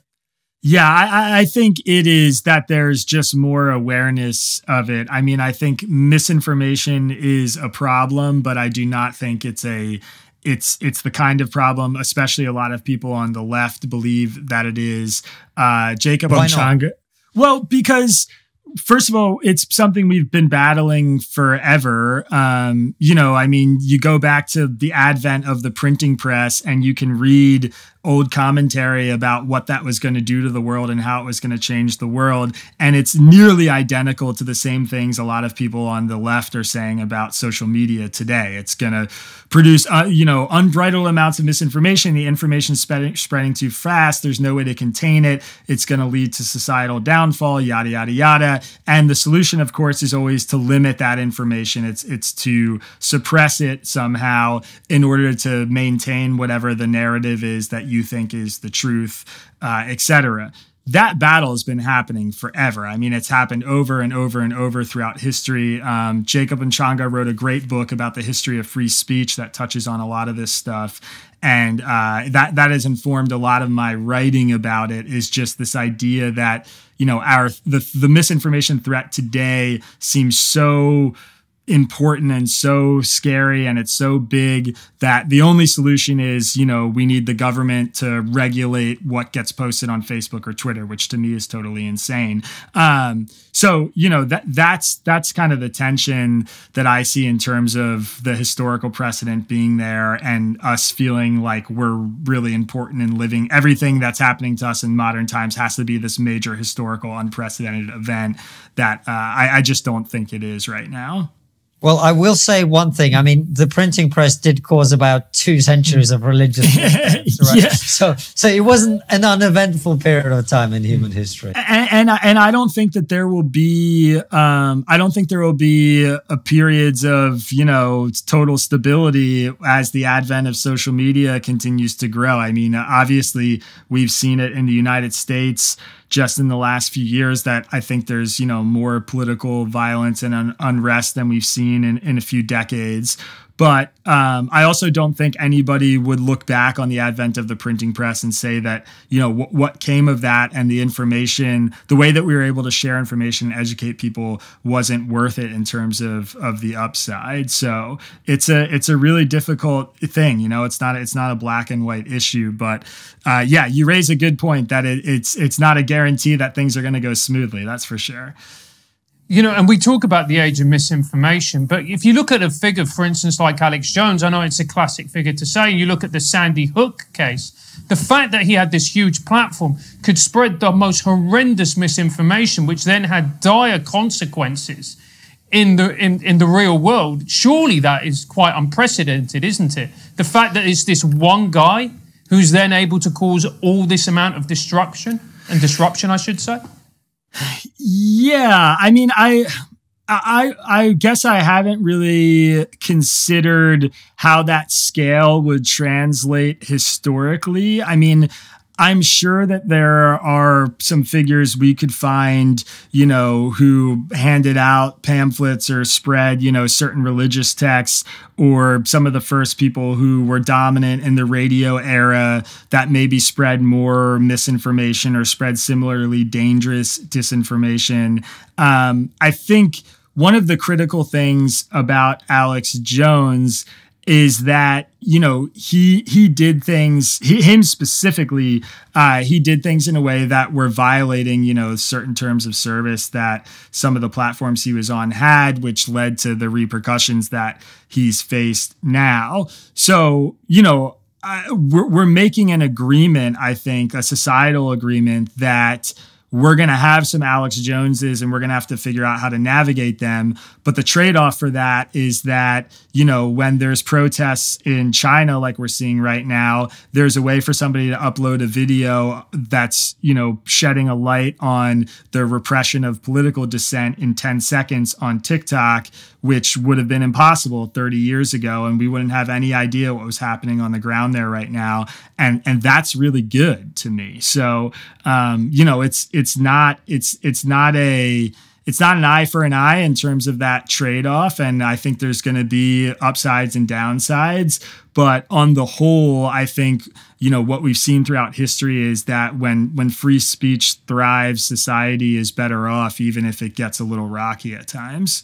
S2: Yeah, I, I, think it is that there's just more awareness of it. I mean, I think misinformation is a problem, but I do not think it's a it's it's the kind of problem, especially a lot of people on the left believe that it is. Uh, Jacob Ochoa. Well, because first of all, it's something we've been battling forever. Um, you know, I mean, you go back to the advent of the printing press and you can read old commentary about what that was going to do to the world and how it was going to change the world. And it's nearly identical to the same things a lot of people on the left are saying about social media today. It's going to produce, uh, you know, unbridled amounts of misinformation. The information spreading, spreading too fast. There's no way to contain it. It's going to lead to societal downfall, yada, yada, yada. And the solution, of course, is always to limit that information. It's, it's to suppress it somehow in order to maintain whatever the narrative is that you think is the truth, uh, etc. That battle has been happening forever. I mean, it's happened over and over and over throughout history. Um, Jacob Mchangama wrote a great book about the history of free speech that touches on a lot of this stuff and uh, that that has informed a lot of my writing about it is just this idea that you know our the the misinformation threat today seems so important and so scary and it's so big that the only solution is you know we need the government to regulate what gets posted on facebook or twitter which to me is totally insane. Um, so you know that that's that's kind of the tension that i see in terms of the historical precedent being there and us feeling like we're really important in living. Everything that's happening to us in modern times has to be this major historical unprecedented event that uh, I, I just don't think it is right now
S1: well, I will say one thing. I mean, the printing press did cause about two centuries of religious <laughs> right? yeah. So, so it wasn't an uneventful period of time in human history.
S2: And and, and I don't think that there will be. Um, I don't think there will be a, a periods of you know total stability as the advent of social media continues to grow. I mean, obviously, we've seen it in the United States just in the last few years that I think there's, you know, more political violence and un- unrest than we've seen in, in a few decades. But um, I also don't think anybody would look back on the advent of the printing press and say that, you know, what came of that and the information, the way that we were able to share information and educate people wasn't worth it in terms of of the upside. So it's a it's a really difficult thing. You know, it's not it's not a black and white issue. But uh, yeah, you raise a good point that it, it's it's not a guarantee that things are going to go smoothly. That's for sure.
S3: You know, and we talk about the age of misinformation, but if you look at a figure, for instance, like Alex Jones, I know it's a classic figure to say, you look at the Sandy Hook case, the fact that he had this huge platform could spread the most horrendous misinformation, which then had dire consequences in the in, in the real world. Surely that is quite unprecedented, isn't it? The fact that it's this one guy who's then able to cause all this amount of destruction and disruption, I should say.
S2: Yeah, I mean, I. I I guess I haven't really considered how that scale would translate historically. I mean, I'm sure that there are some figures we could find, you know, who handed out pamphlets or spread, you know, certain religious texts, or some of the first people who were dominant in the radio era that maybe spread more misinformation or spread similarly dangerous disinformation. Um, I think one of the critical things about Alex Jones is that you know he he did things he, him specifically uh, he did things in a way that were violating you know certain terms of service that some of the platforms he was on had which led to the repercussions that he's faced now. So you know I, we're, we're making an agreement i think a societal agreement that we're going to have some Alex Joneses and we're going to have to figure out how to navigate them. But the trade off for that is that, you know, when there's protests in China, like we're seeing right now, there's a way for somebody to upload a video that's, you know, shedding a light on the repression of political dissent in 10 seconds on TikTok, which would have been impossible 30 years ago. And we wouldn't have any idea what was happening on the ground there right now. And, and that's really good to me. So, um, you know, it's, it's not it's it's not a it's not an eye for an eye in terms of that trade off. And I think there's going to be upsides and downsides. But on the whole, I think, you know, what we've seen throughout history is that when, when free speech thrives, society is better off, even if it gets a little rocky at times.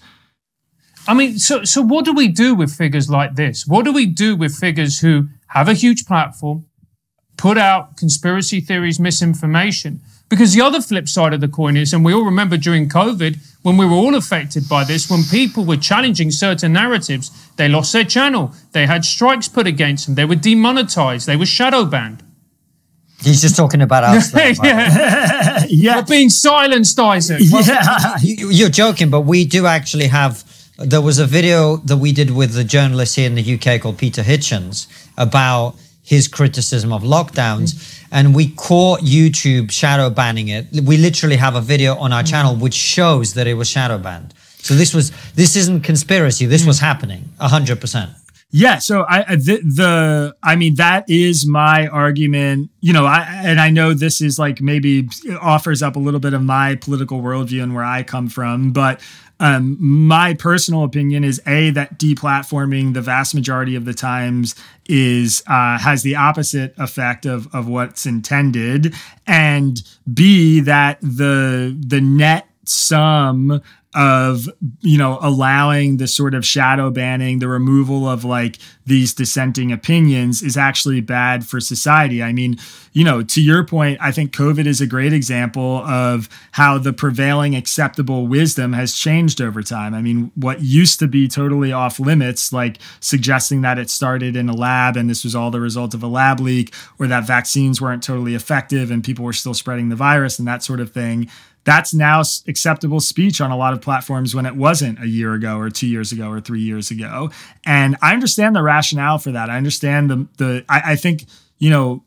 S3: I mean, so, so what do we do with figures like this? What do we do with figures who have a huge platform, put out conspiracy theories, misinformation? Because the other flip side of the coin is, and we all remember during COVID, when we were all affected by this, when people were challenging certain narratives, they lost their channel. They had strikes put against them. They were demonetized. They were shadow banned.
S1: He's just talking about us. Though, <laughs>
S2: yeah. <laughs> yeah.
S3: We're being silenced, Isaac.
S2: Yeah.
S1: You, are joking, but we do actually have. There was a video that we did with the journalist here in the UK called Peter Hitchens about his criticism of lockdowns. Mm. And we caught YouTube shadow banning it. We literally have a video on our mm. channel which shows that it was shadow banned. So this was this isn't conspiracy. This mm. was happening hundred percent.
S2: Yeah, so I the, the, I mean that is my argument. You know, I and I know this is like maybe offers up a little bit of my political worldview and where I come from, but um, my personal opinion is a that deplatforming the vast majority of the times is uh, has the opposite effect of of what's intended, and b that the the net sum of you know allowing the sort of shadow banning the removal of like these dissenting opinions is actually bad for society. I mean you know to your point i think covid is a great example of how the prevailing acceptable wisdom has changed over time. I mean what used to be totally off limits like suggesting that it started in a lab and this was all the result of a lab leak or that vaccines weren't totally effective and people were still spreading the virus and that sort of thing that's now acceptable speech on a lot of platforms when it wasn't a year ago or two years ago or three years ago. And I understand the rationale for that. I understand the the I, I think, you know,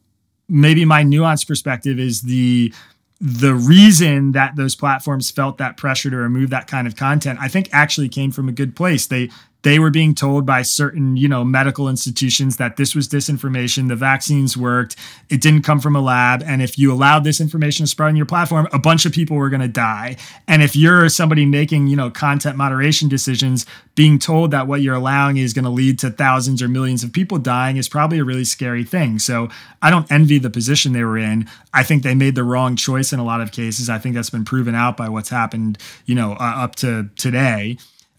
S2: maybe my nuanced perspective is the the reason that those platforms felt that pressure to remove that kind of content, I think actually came from a good place. They they were being told by certain, you know, medical institutions that this was disinformation. The vaccines worked. It didn't come from a lab. And if you allowed this information to spread on your platform, a bunch of people were going to die. And if you're somebody making, you know, content moderation decisions, being told that what you're allowing is going to lead to thousands or millions of people dying is probably a really scary thing. So I don't envy the position they were in. I think they made the wrong choice in a lot of cases. I think that's been proven out by what's happened, you know, uh, up to today.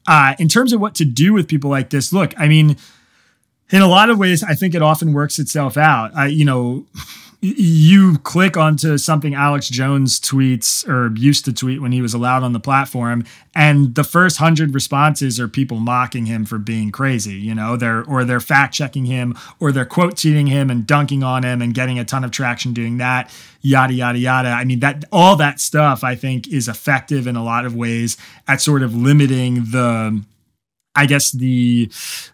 S2: Uh, in terms of what to do with people like this, look, I mean, in a lot of ways, I think it often works itself out. I, you know, you click onto something Alex Jones tweets or used to tweet when he was allowed on the platform, and the first hundred responses are people mocking him for being crazy, you know, they're or they're fact checking him or they're quote tweeting him and dunking on him and getting a ton of traction doing that, yada yada yada. I mean that all that stuff I think is effective in a lot of ways at sort of limiting the I guess the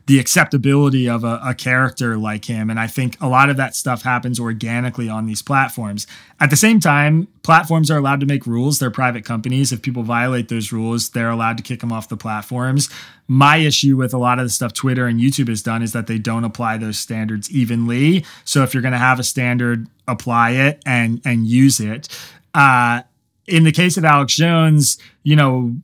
S2: the acceptability of a, a, character like him. And I think a lot of that stuff happens organically on these platforms. At the same time, platforms are allowed to make rules. They're private companies. If people violate those rules, they're allowed to kick them off the platforms. My issue with a lot of the stuff Twitter and YouTube has done is that they don't apply those standards evenly. So if you're going to have a standard, apply it and and use it. Uh, in the case of Alex Jones, you know,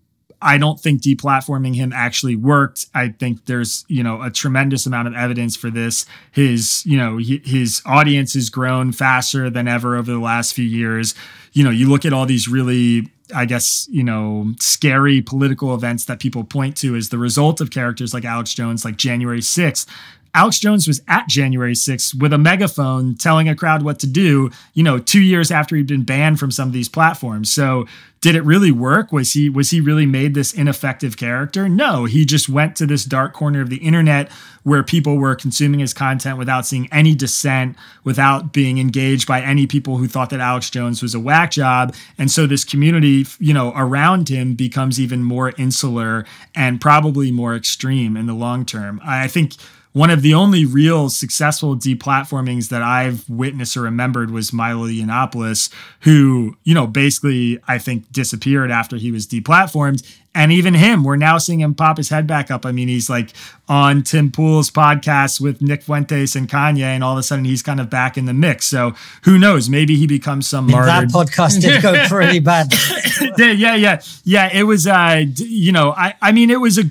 S2: I don't think deplatforming him actually worked. I think there's, you know, a tremendous amount of evidence for this. His, you know, his audience has grown faster than ever over the last few years. You know, you look at all these really I guess, you know, scary political events that people point to as the result of characters like Alex Jones, like January 6th. Alex Jones was at January 6th with a megaphone telling a crowd what to do, you know, 2 years after he'd been banned from some of these platforms. So, did it really work? Was he was he really made this ineffective character? No, he just went to this dark corner of the internet where people were consuming his content without seeing any dissent, without being engaged by any people who thought that Alex Jones was a whack job. And so this community, you know, around him becomes even more insular and probably more extreme in the long term. I think one of the only real successful deplatformings that I've witnessed or remembered was Milo Yiannopoulos, who, you know, basically I think disappeared after he was deplatformed. And even him, we're now seeing him pop his head back up. I mean, he's like on Tim Pool's podcast with Nick Fuentes and Kanye, and all of a sudden he's kind of back in the mix. So who knows? Maybe he becomes some martyr.
S1: That podcast did go <laughs> pretty bad. <laughs>
S2: yeah, yeah, yeah. It was, uh, you know, I, I mean, it was a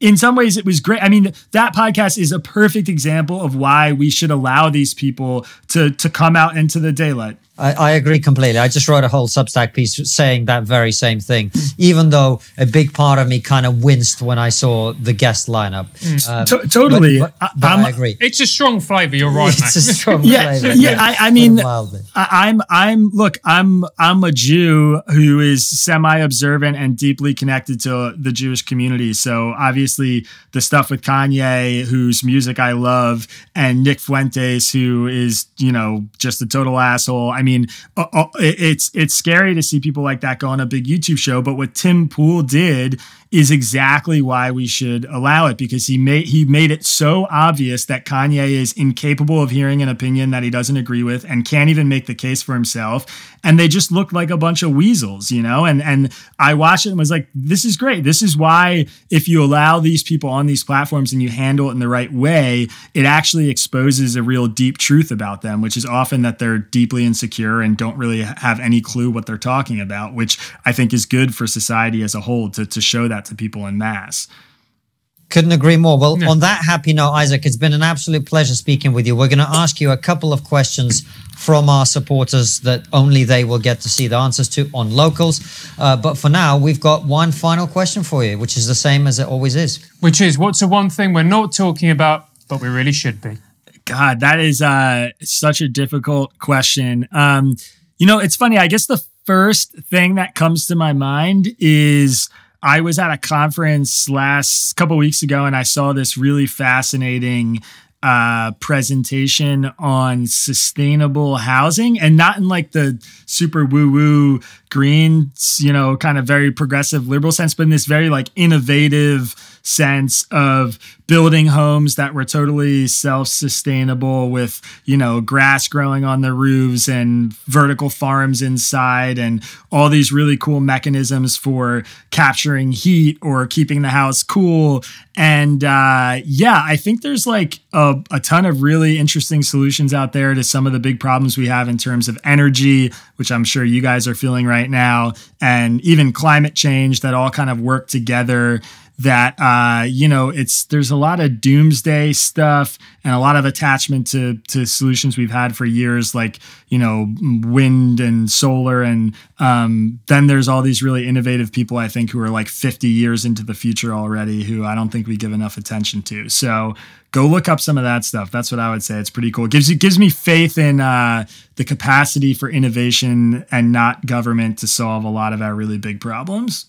S2: in some ways it was great. I mean, that podcast is a perfect example of why we should allow these people to to come out into the daylight.
S1: I, I, agree completely. I just wrote a whole Substack piece saying that very same thing, even though a big part of me kind of winced when I saw the guest lineup.
S2: Mm. Uh, T- totally. But,
S1: but, but I agree.
S3: It's a strong flavor. You're right. <laughs>
S1: It's a strong
S2: yeah,
S1: flavor.
S2: Yeah, I, I mean, I, am I'm, look, I'm, I'm a Jew who is semi-observant and deeply connected to the Jewish community. So obviously the stuff with Kanye, whose music I love, and Nick Fuentes, who is, you know, just a total asshole. I mean, uh, uh, it's it's scary to see people like that go on a big YouTube show. But what Tim Pool did is exactly why we should allow it because he made he made it so obvious that Kanye is incapable of hearing an opinion that he doesn't agree with and can't even make the case for himself. And they just looked like a bunch of weasels you know? And and I watched it and was like this is great. This is why if you allow these people on these platforms and you handle it in the right way it actually exposes a real deep truth about them which is often that they're deeply insecure and don't really have any clue what they're talking about which I think is good for society as a whole to to show that that to people in mass.
S1: Couldn't agree more. Well, yeah. on that happy note, Isaac, it's been an absolute pleasure speaking with you. We're going to ask you a couple of questions from our supporters that only they will get to see the answers to on locals. Uh, but for now, we've got one final question for you, which is the same as it always is.
S3: Which is, what's the one thing we're not talking about, but we really should be?
S2: God, that is uh, such a difficult question. Um, you know, it's funny. I guess the first thing that comes to my mind is I was at a conference last couple weeks ago and I saw this really fascinating uh, presentation on sustainable housing and not in like the super woo woo green, you know, kind of very progressive liberal sense, but in this very like innovative sense of building homes that were totally self-sustainable with you know grass growing on the roofs and vertical farms inside and all these really cool mechanisms for capturing heat or keeping the house cool. And uh, yeah i think there's like a, a ton of really interesting solutions out there to some of the big problems we have in terms of energy which i'm sure you guys are feeling right now and even climate change that all kind of work together that uh, you know it's there's a lot of doomsday stuff and a lot of attachment to to solutions we've had for years like you know wind and solar and um, then there's all these really innovative people i think who are like 50 years into the future already who i don't think we give enough attention to. So go look up some of that stuff. That's what i would say. It's pretty cool. It gives you gives me faith in uh, the capacity for innovation and not government to solve a lot of our really big problems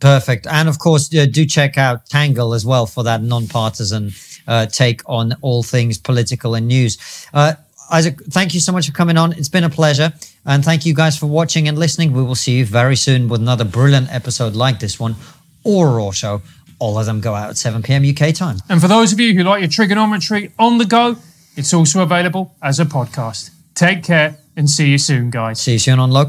S1: Perfect. And of course, uh, do check out Tangle as well for that non-partisan uh, take on all things political and news. Uh, Isaac, thank you so much for coming on. It's been a pleasure. And thank you guys for watching and listening. We will see you very soon with another brilliant episode like this one or Raw Show all of them go out at 7 p.m. UK time.
S3: And for those of you who like your Triggernometry on the go, it's also available as a podcast. Take care and see you soon, guys.
S1: See you soon on Local.